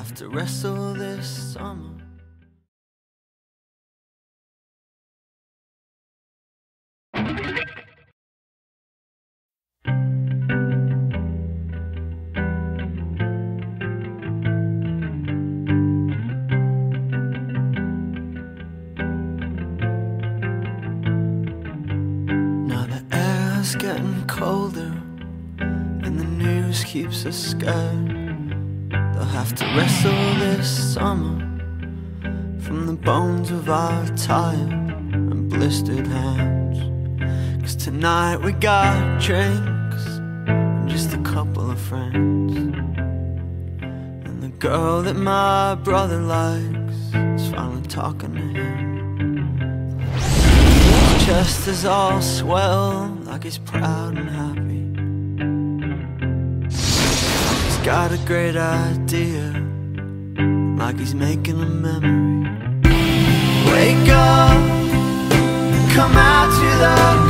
have to wrestle this summer. Now the air's getting colder and the news keeps us scared. Have to wrestle this summer from the bones of our tired and blistered hands. Cause tonight we got drinks and just a couple of friends. And the girl that my brother likes is finally talking to him. His chest is all swell like he's proud and happy. Got a great idea, like he's making a memory. Wake up, come out to the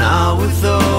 now with those